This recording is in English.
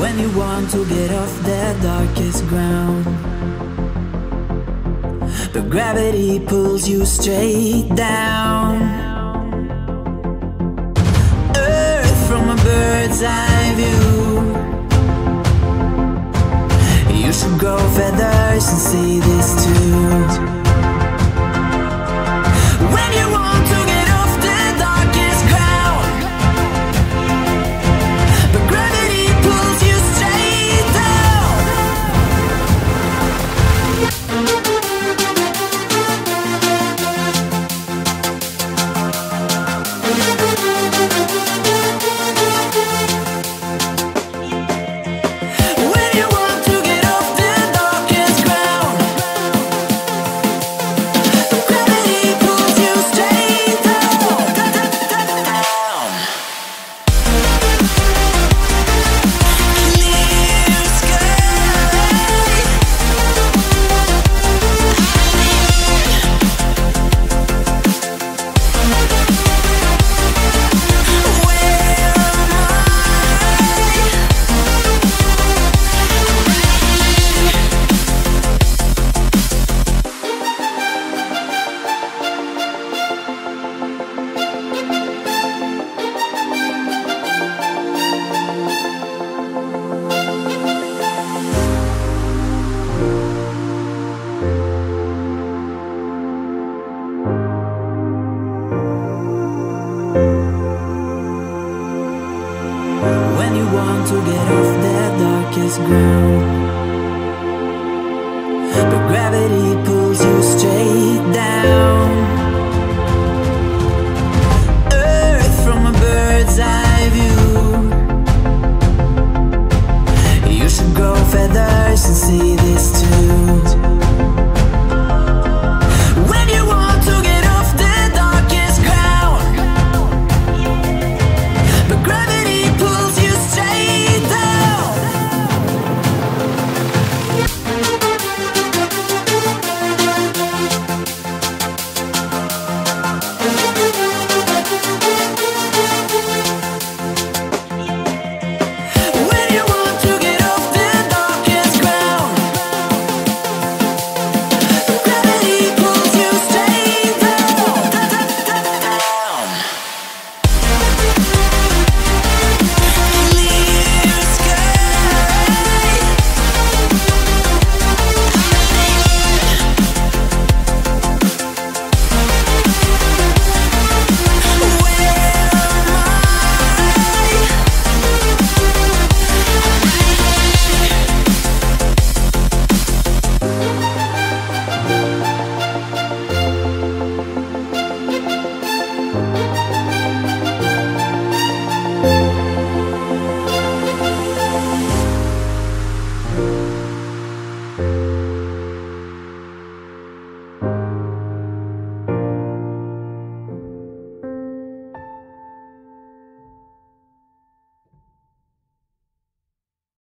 When you want to get off the darkest ground But gravity pulls you straight down. Earth from a bird's eye view. You should grow feathers and see this want to get off the darkest ground.